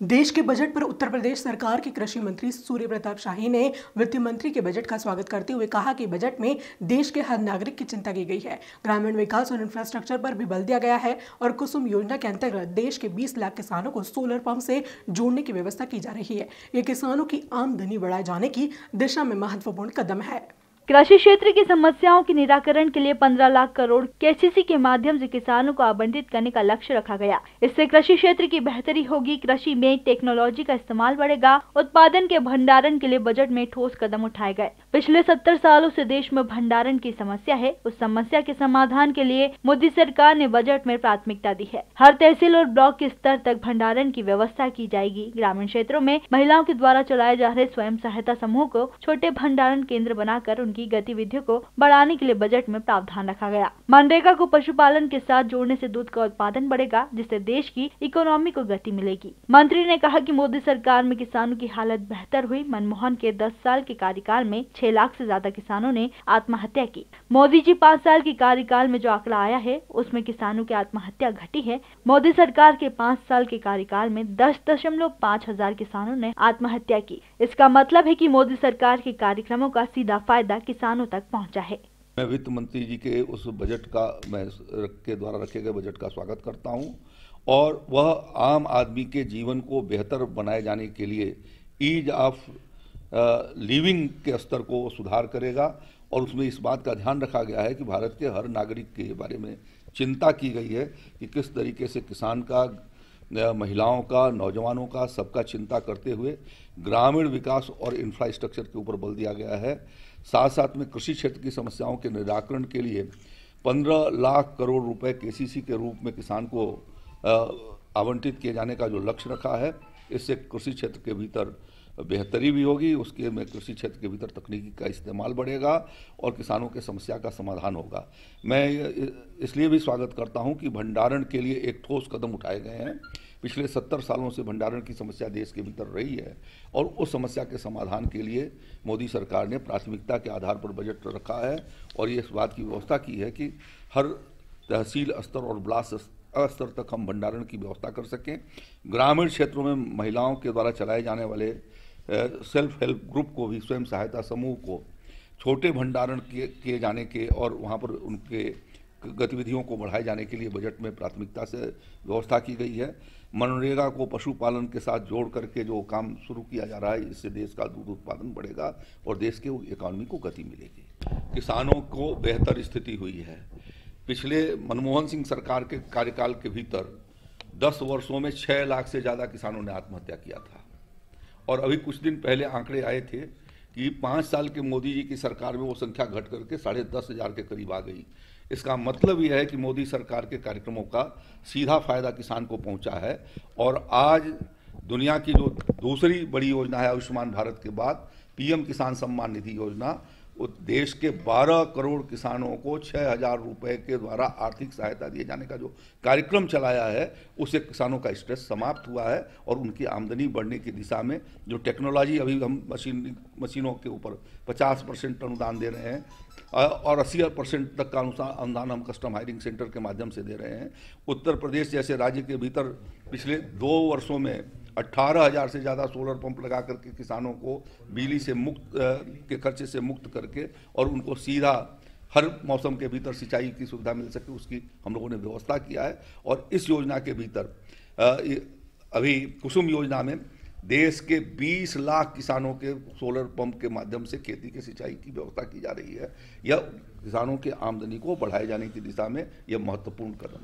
देश के बजट पर उत्तर प्रदेश सरकार के कृषि मंत्री सूर्य प्रताप शाही ने वित्त मंत्री के बजट का स्वागत करते हुए कहा कि बजट में देश के हर नागरिक की चिंता की गई है। ग्रामीण विकास और इंफ्रास्ट्रक्चर पर भी बल दिया गया है और कुसुम योजना के अंतर्गत देश के 20 लाख किसानों को सोलर पंप से जोड़ने की व्यवस्था की जा रही है। ये किसानों की आमदनी बढ़ाए जाने की दिशा में महत्वपूर्ण कदम है। कृषि क्षेत्र की समस्याओं के निराकरण के लिए 15 लाख करोड़ केसीसी के माध्यम से किसानों को आवंटित करने का लक्ष्य रखा गया। इससे कृषि क्षेत्र की बेहतरी होगी, कृषि में टेक्नोलॉजी का इस्तेमाल बढ़ेगा, उत्पादन के भंडारण के लिए बजट में ठोस कदम उठाए गए। पिछले 70 सालों से देश में भंडारण की समस्या है। उस समस्या के समाधान के लिए मोदी सरकार ने बजट में प्राथमिकता दी है। हर तहसील और ब्लॉक के स्तर तक भंडारण की व्यवस्था की जाएगी। ग्रामीण क्षेत्रों में महिलाओं के द्वारा चलाए जा रहे स्वयं सहायता समूह को छोटे भंडारण केंद्र बनाकर उनकी की गतिविधियों को बढ़ाने के लिए बजट में प्रावधान रखा गया। मनरेगा को पशुपालन के साथ जोड़ने से दूध का उत्पादन बढ़ेगा, जिससे देश की इकोनॉमी को गति मिलेगी। मंत्री ने कहा कि मोदी सरकार में किसानों की हालत बेहतर हुई। मनमोहन के 10 साल के कार्यकाल में छह लाख से ज़्यादा किसानों ने आत्महत्या की। मोदी जी पाँच साल के कार्यकाल में जो आंकड़ा आया है, उसमें किसानों की आत्महत्या घटी है। मोदी सरकार के पाँच साल के कार्यकाल में दस दशमलव पाँच हज़ार किसानों ने आत्महत्या की। इसका मतलब है कि मोदी सरकार के कार्यक्रमों का सीधा फ़ायदा किसानों तक पहुँचा है। मैं वित्त मंत्री जी के उस बजट का, मैं के द्वारा रखे गए बजट का स्वागत करता हूँ। और वह आम आदमी के जीवन को बेहतर बनाए जाने के लिए ईज ऑफ़ लिविंग के स्तर को सुधार करेगा। और उसमें इस बात का ध्यान रखा गया है कि भारत के हर नागरिक के बारे में चिंता की गई है कि किस तरीके से किसान का महिलाओं का, नौजवानों का सबका चिंता करते हुए ग्रामीण विकास और इंफ्रास्ट्रक्चर के ऊपर बल दिया गया है। साथ साथ में कृषि क्षेत्र की समस्याओं के निराकरण के लिए पंद्रह लाख करोड़ रुपए केसीसी के रूप में किसान को आवंटित किए जाने का जो लक्ष्य रखा है, इससे कृषि क्षेत्र के भीतर बेहतरी भी होगी, उसके में कृषि क्षेत्र के भीतर तकनीकी का इस्तेमाल बढ़ेगा और किसानों के समस्या का समाधान होगा। मैं इसलिए भी स्वागत करता हूँ कि भंडारण के लिए एक ठोस कदम उठाए गए हैं। पिछले सत्तर सालों से भंडारण की समस्या देश के भीतर रही है और उस समस्या के समाधान के लिए मोदी सरकार ने प्राथमिकता के आधार पर बजट रखा है और ये इस बात की व्यवस्था की है कि हर तहसील स्तर और ब्लाक स्तर तक हम भंडारण की व्यवस्था कर सकें। ग्रामीण क्षेत्रों में महिलाओं के द्वारा चलाए जाने वाले सेल्फ हेल्प ग्रुप को भी, स्वयं सहायता समूह को छोटे भंडारण किए जाने के और वहाँ पर उनके गतिविधियों को बढ़ाए जाने के लिए बजट में प्राथमिकता से व्यवस्था की गई है। मनरेगा को पशुपालन के साथ जोड़ करके जो काम शुरू किया जा रहा है, इससे देश का दूध उत्पादन बढ़ेगा और देश के इकोनॉमी को गति मिलेगी। किसानों को बेहतर स्थिति हुई है। पिछले मनमोहन सिंह सरकार के कार्यकाल के भीतर 10 वर्षों में 6 लाख से ज़्यादा किसानों ने आत्महत्या किया था। और अभी कुछ दिन पहले आंकड़े आए थे कि पाँच साल के मोदी जी की सरकार में वो संख्या घट करके साढ़े दस हज़ार के करीब आ गई। इसका मतलब यह है कि मोदी सरकार के कार्यक्रमों का सीधा फ़ायदा किसान को पहुँचा है और आज दुनिया की जो दूसरी बड़ी योजना है, आयुष्मान भारत के बाद पीएम किसान सम्मान निधि योजना देश के 12 करोड़ किसानों को छः हज़ार रुपये के द्वारा आर्थिक सहायता दिए जाने का जो कार्यक्रम चलाया है उससे किसानों का स्ट्रेस समाप्त हुआ है और उनकी आमदनी बढ़ने की दिशा में जो टेक्नोलॉजी अभी हम मशीन, मशीनों के ऊपर 50 परसेंट अनुदान दे रहे हैं और अस्सी परसेंट तक का अनुसार अनुदान हम कस्टम हायरिंग सेंटर के माध्यम से दे रहे हैं। उत्तर प्रदेश जैसे राज्य के भीतर पिछले दो वर्षों में अट्ठारह हज़ार से ज़्यादा सोलर पंप लगा करके किसानों को बिजली से मुक्त के खर्चे से मुक्त करके और उनको सीधा हर मौसम के भीतर सिंचाई की सुविधा मिल सके, उसकी हम लोगों ने व्यवस्था किया है। और इस योजना के भीतर अभी कुसुम योजना में देश के 20 लाख किसानों के सोलर पंप के माध्यम से खेती के सिंचाई की व्यवस्था की जा रही है। यह किसानों के आमदनी को बढ़ाए जाने की दिशा में यह महत्वपूर्ण कदम